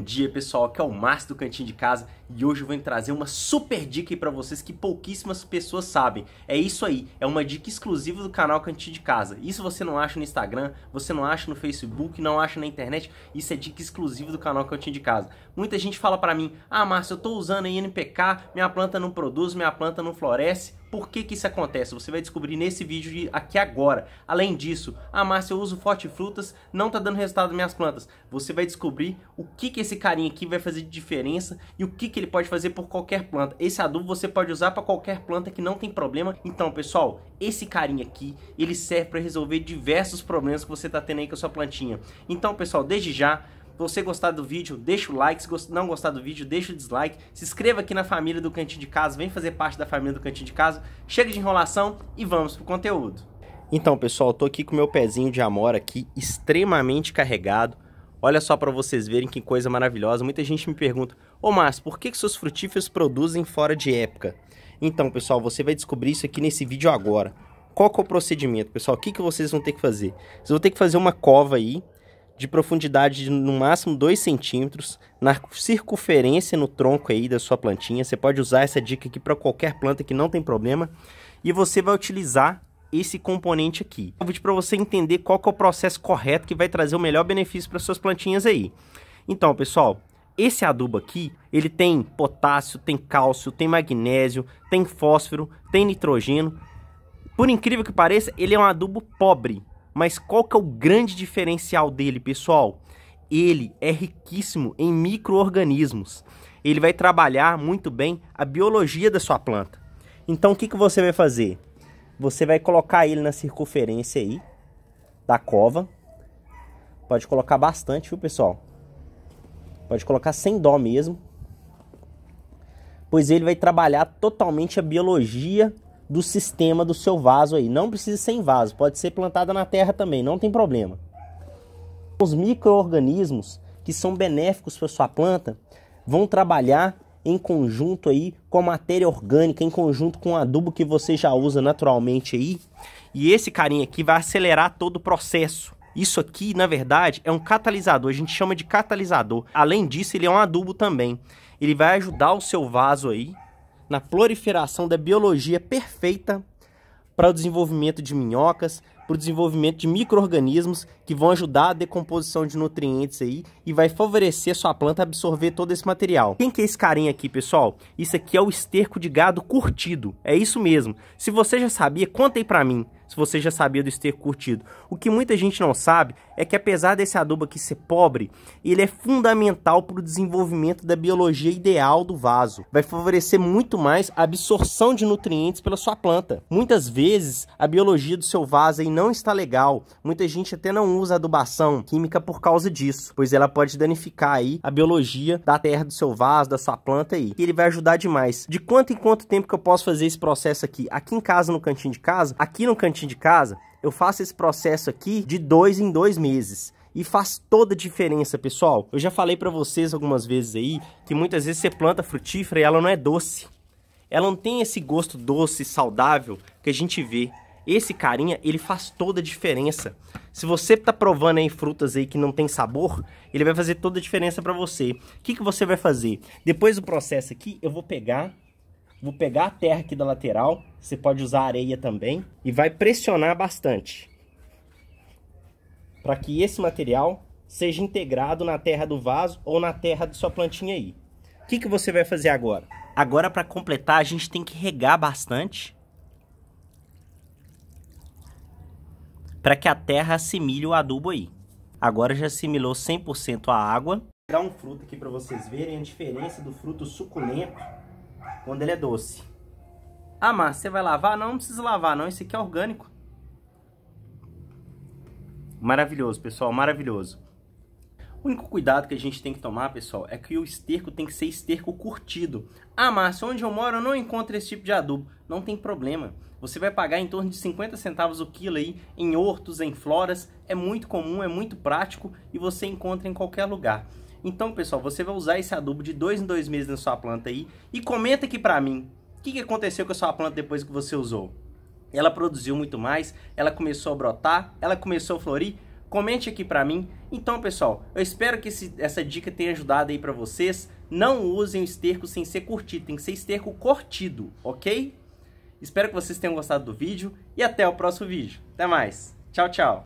Bom dia pessoal, aqui é o Márcio do Cantinho de Casa e hoje eu vou trazer uma super dica para vocês que pouquíssimas pessoas sabem. É isso aí, é uma dica exclusiva do canal Cantinho de Casa. Isso você não acha no Instagram, você não acha no Facebook, não acha na internet, isso é dica exclusiva do canal Cantinho de Casa. Muita gente fala para mim, ah Márcio, eu tô usando a NPK, minha planta não produz, minha planta não floresce. Por que, que isso acontece? Você vai descobrir nesse vídeo aqui agora. Além disso, ah, Márcio, eu uso forte frutas, não tá dando resultado nas minhas plantas. Você vai descobrir o que, que esse carinha aqui vai fazer de diferença e o que, que ele pode fazer por qualquer planta. Esse adubo você pode usar para qualquer planta que não tem problema. Então, pessoal, esse carinha aqui, ele serve para resolver diversos problemas que você tá tendo aí com a sua plantinha. Então, pessoal, desde já, você gostar do vídeo, deixa o like. Se não gostar do vídeo, deixa o dislike. Se inscreva aqui na família do Cantinho de Casa. Vem fazer parte da família do Cantinho de Casa. Chega de enrolação e vamos pro conteúdo. Então, pessoal, tô aqui com meu pezinho de amora aqui, extremamente carregado. Olha só para vocês verem que coisa maravilhosa. Muita gente me pergunta, ô Márcio, por que, que seus frutíferos produzem fora de época? Então, pessoal, você vai descobrir isso aqui nesse vídeo agora. Qual que é o procedimento, pessoal? O que, que vocês vão ter que fazer? Vocês vão ter que fazer uma cova aí, de profundidade de no máximo 2 centímetros, na circunferência no tronco aí da sua plantinha. Você pode usar essa dica aqui para qualquer planta que não tem problema. E você vai utilizar esse componente aqui. Vou pedir para você entender qual que é o processo correto que vai trazer o melhor benefício para suas plantinhas aí. Então, pessoal, esse adubo aqui, ele tem potássio, tem cálcio, tem magnésio, tem fósforo, tem nitrogênio. Por incrível que pareça, ele é um adubo pobre. Mas qual que é o grande diferencial dele, pessoal? Ele é riquíssimo em micro-organismos. Ele vai trabalhar muito bem a biologia da sua planta. Então, o que, que você vai fazer? Você vai colocar ele na circunferência aí da cova. Pode colocar bastante, viu, pessoal? Pode colocar sem dó mesmo. Pois ele vai trabalhar totalmente a biologia do sistema do seu vaso aí. Não precisa ser em vaso, pode ser plantada na terra também, não tem problema. Os micro-organismos que são benéficos para sua planta vão trabalhar em conjunto aí com a matéria orgânica, em conjunto com o adubo que você já usa naturalmente aí. E esse carinha aqui vai acelerar todo o processo. Isso aqui, na verdade, é um catalisador, a gente chama de catalisador. Além disso, ele é um adubo também. Ele vai ajudar o seu vaso aí na proliferação da biologia perfeita para o desenvolvimento de minhocas, para o desenvolvimento de micro-organismos que vão ajudar a decomposição de nutrientes aí e vai favorecer sua planta absorver todo esse material. Quem que é esse carinha aqui, pessoal? Isso aqui é o esterco de gado curtido. É isso mesmo. Se você já sabia, conta aí para mim se você já sabia do esterco curtido. O que muita gente não sabe é que apesar desse adubo aqui ser pobre, ele é fundamental para o desenvolvimento da biologia ideal do vaso. Vai favorecer muito mais a absorção de nutrientes pela sua planta. Muitas vezes a biologia do seu vaso aí não está legal. Muita gente até não usa adubação química por causa disso, pois ela pode danificar aí a biologia da terra do seu vaso, da sua planta aí. E ele vai ajudar demais. De quanto em quanto tempo que eu posso fazer esse processo aqui? Aqui em casa, no cantinho de casa, aqui no cantinho de casa, eu faço esse processo aqui de dois em dois meses. E faz toda a diferença, pessoal. Eu já falei para vocês algumas vezes aí que muitas vezes você planta frutífera e ela não é doce. Ela não tem esse gosto doce, saudável que a gente vê. Esse carinha, ele faz toda a diferença. Se você tá provando aí frutas aí que não tem sabor, ele vai fazer toda a diferença para você. O que, que você vai fazer? Depois do processo aqui, eu vou pegar Vou pegar a terra aqui da lateral, você pode usar areia também, e vai pressionar bastante. Para que esse material seja integrado na terra do vaso ou na terra de sua plantinha aí. O que, que você vai fazer agora? Agora, para completar, a gente tem que regar bastante. Para que a terra assimile o adubo aí. Agora já assimilou 100% a água. Vou pegar um fruto aqui para vocês verem a diferença do fruto suculento quando ele é doce. Ah, mas você vai lavar? Não, não precisa lavar não, esse aqui é orgânico. Maravilhoso, pessoal, maravilhoso. O único cuidado que a gente tem que tomar, pessoal, é que o esterco tem que ser esterco curtido. Ah, Márcio, onde eu moro eu não encontro esse tipo de adubo. Não tem problema. Você vai pagar em torno de 50 centavos o quilo aí em hortos, em floras. É muito comum, é muito prático e você encontra em qualquer lugar. Então, pessoal, você vai usar esse adubo de dois em dois meses na sua planta aí e comenta aqui pra mim o que, que aconteceu com a sua planta depois que você usou. Ela produziu muito mais, ela começou a brotar, ela começou a florir. Comente aqui pra mim. Então, pessoal, eu espero que esse, essa dica tenha ajudado aí pra vocês. Não usem o esterco sem ser curtido, tem que ser esterco curtido, ok? Espero que vocês tenham gostado do vídeo e até o próximo vídeo. Até mais. Tchau, tchau.